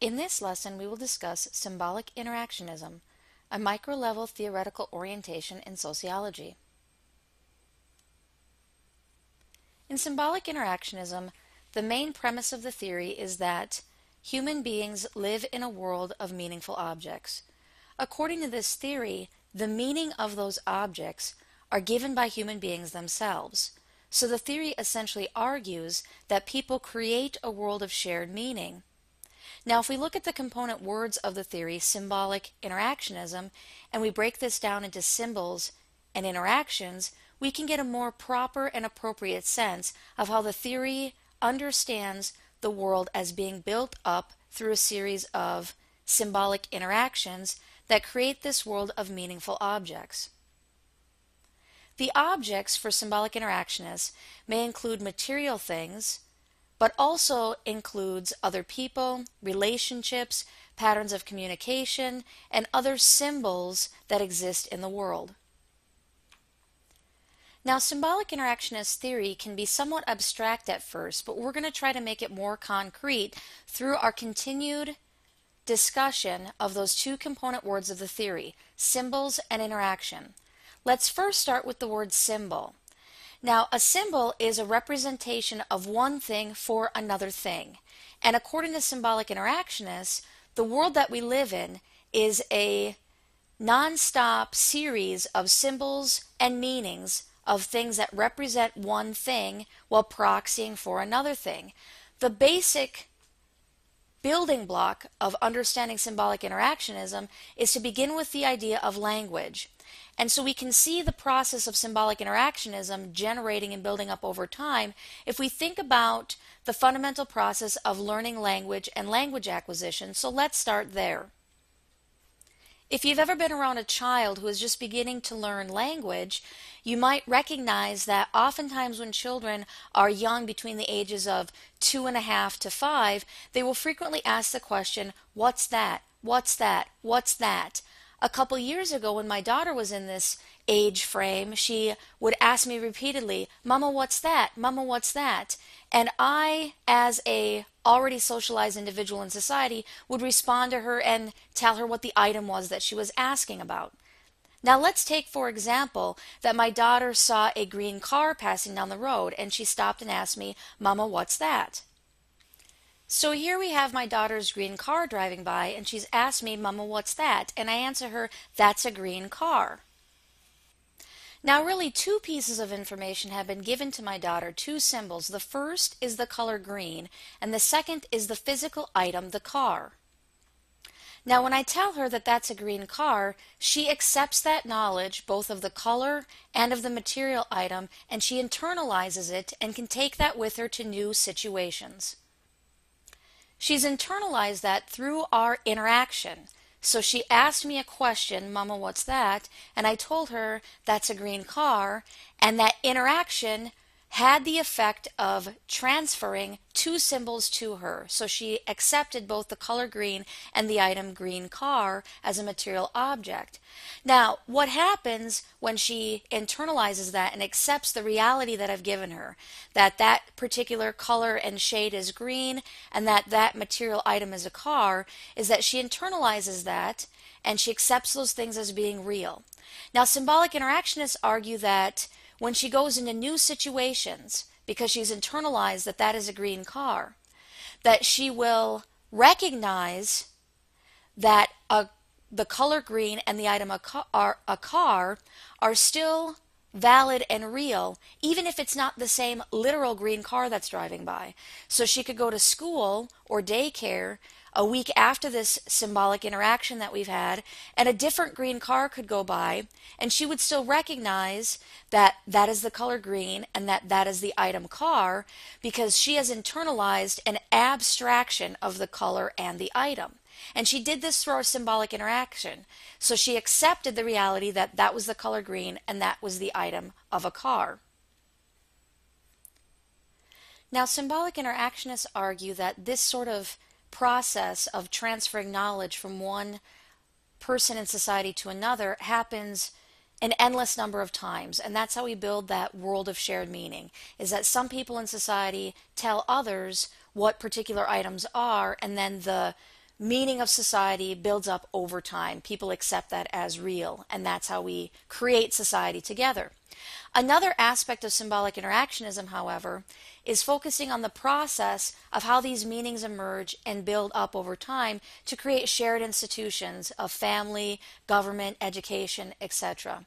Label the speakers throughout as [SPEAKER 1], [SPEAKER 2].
[SPEAKER 1] In this lesson, we will discuss symbolic interactionism, a micro-level theoretical orientation in sociology. In symbolic interactionism, the main premise of the theory is that human beings live in a world of meaningful objects. According to this theory, the meaning of those objects are given by human beings themselves. So the theory essentially argues that people create a world of shared meaning. Now, if we look at the component words of the theory, symbolic interactionism, and we break this down into symbols and interactions, we can get a more proper and appropriate sense of how the theory understands the world as being built up through a series of symbolic interactions that create this world of meaningful objects. The objects for symbolic interactionists may include material things, but also includes other people, relationships, patterns of communication, and other symbols that exist in the world. Now, symbolic interactionist theory can be somewhat abstract at first, but we're going to try to make it more concrete through our continued discussion of those two component words of the theory, symbols and interaction. Let's first start with the word symbol. Now, a symbol is a representation of one thing for another thing. And according to symbolic interactionists, the world that we live in is a non-stop series of symbols and meanings of things that represent one thing while proxying for another thing. The basic building block of understanding symbolic interactionism is to begin with the idea of language. And so we can see the process of symbolic interactionism generating and building up over time if we think about the fundamental process of learning language and language acquisition. So let's start there. If you've ever been around a child who is just beginning to learn language, you might recognize that oftentimes when children are young between the ages of two and a half to five, they will frequently ask the question, What's that? What's that? What's that? A couple years ago when my daughter was in this age frame, she would ask me repeatedly, "Mama, what's that? Mama, what's that?" And I, as a already socialized individual in society, would respond to her and tell her what the item was that she was asking about. Now let's take for example that my daughter saw a green car passing down the road and she stopped and asked me, "Mama, what's that?" So here we have my daughter's green car driving by, and she's asked me, Mama, what's that? And I answer her, That's a green car. Now, really, two pieces of information have been given to my daughter, two symbols. The first is the color green, and the second is the physical item, the car. Now, when I tell her that that's a green car, she accepts that knowledge, both of the color and of the material item, and she internalizes it and can take that with her to new situations. She's internalized that through our interaction. So she asked me a question, Mama, what's that? And I told her that's a green car. And that interaction had the effect of transferring two symbols to her. So she accepted both the color green and the item green car as a material object. Now, what happens when she internalizes that and accepts the reality that I've given her, that that particular color and shade is green and that that material item is a car, is that she internalizes that and she accepts those things as being real. Now, symbolic interactionists argue that when she goes into new situations because she's internalized that that is a green car, that she will recognize that a, the color green and the item a a car are still valid and real, even if it's not the same literal green car that's driving by. So she could go to school or daycare a week after this symbolic interaction that we've had, and a different green car could go by, and she would still recognize that that is the color green and that that is the item car because she has internalized an abstraction of the color and the item. And she did this through our symbolic interaction. So she accepted the reality that that was the color green and that was the item of a car. Now, symbolic interactionists argue that this sort of process of transferring knowledge from one person in society to another happens an endless number of times and that's how we build that world of shared meaning is that some people in society tell others what particular items are and then the meaning of society builds up over time. People accept that as real, and that's how we create society together. Another aspect of symbolic interactionism, however, is focusing on the process of how these meanings emerge and build up over time to create shared institutions of family, government, education, etc.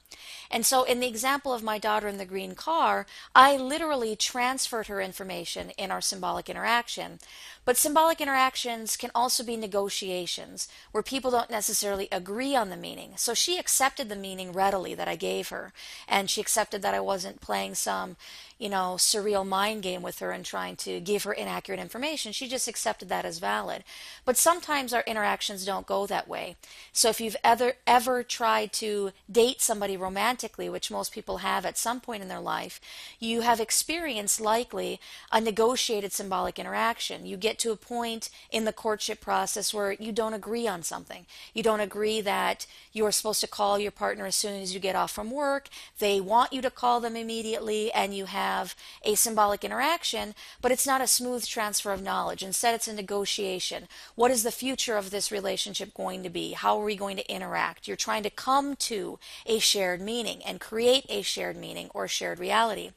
[SPEAKER 1] And so, in the example of my daughter in the green car, I literally transferred her information in our symbolic interaction. But symbolic interactions can also be negotiations where people don't necessarily agree on the meaning. So she accepted the meaning readily that I gave her, and she accepted that I wasn't playing some, you know, surreal mind game with her and trying to give her inaccurate information. She just accepted that as valid. But sometimes our interactions don't go that way. So if you've ever ever tried to date somebody romantically, which most people have at some point in their life, you have experienced likely a negotiated symbolic interaction. You get to a point in the courtship process where you don't agree on something. You don't agree that you're supposed to call your partner as soon as you get off from work. They want you to call them immediately and you have have a symbolic interaction, but it's not a smooth transfer of knowledge. Instead, it's a negotiation. What is the future of this relationship going to be? How are we going to interact? You're trying to come to a shared meaning and create a shared meaning or shared reality.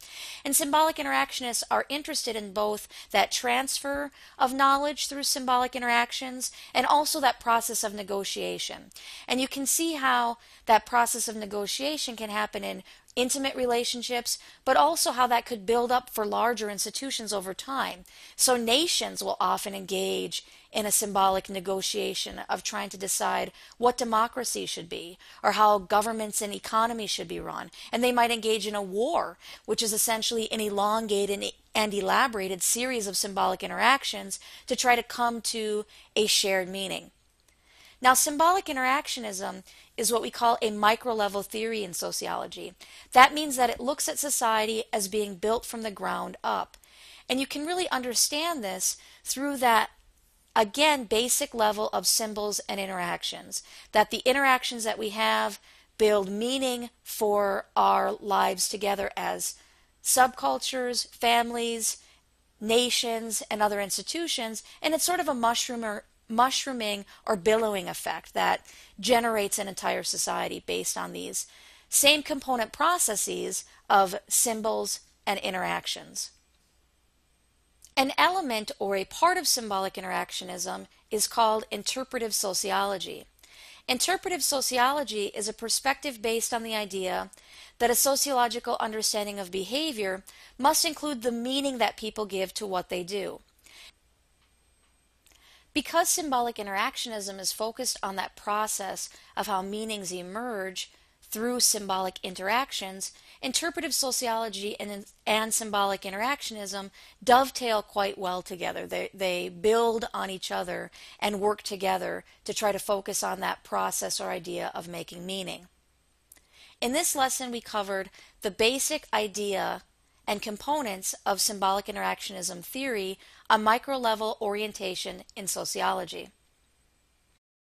[SPEAKER 1] And symbolic interactionists are interested in both that transfer of knowledge through symbolic interactions and also that process of negotiation. And you can see how that process of negotiation can happen in intimate relationships, but also how that could build up for larger institutions over time. So nations will often engage in a symbolic negotiation of trying to decide what democracy should be or how governments and economies should be run. And they might engage in a war, which is essentially an elongated and elaborated series of symbolic interactions to try to come to a shared meaning. Now, symbolic interactionism is what we call a micro level theory in sociology. That means that it looks at society as being built from the ground up. And you can really understand this through that, again, basic level of symbols and interactions. That the interactions that we have build meaning for our lives together as subcultures, families, nations, and other institutions. And it's sort of a mushroom mushrooming or billowing effect that generates an entire society based on these same component processes of symbols and interactions. An element or a part of symbolic interactionism is called interpretive sociology. Interpretive sociology is a perspective based on the idea that a sociological understanding of behavior must include the meaning that people give to what they do. Because symbolic interactionism is focused on that process of how meanings emerge through symbolic interactions, interpretive sociology and, and symbolic interactionism dovetail quite well together. They, they build on each other and work together to try to focus on that process or idea of making meaning. In this lesson, we covered the basic idea and components of symbolic interactionism theory, a micro level orientation in sociology.